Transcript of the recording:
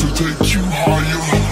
to take you higher.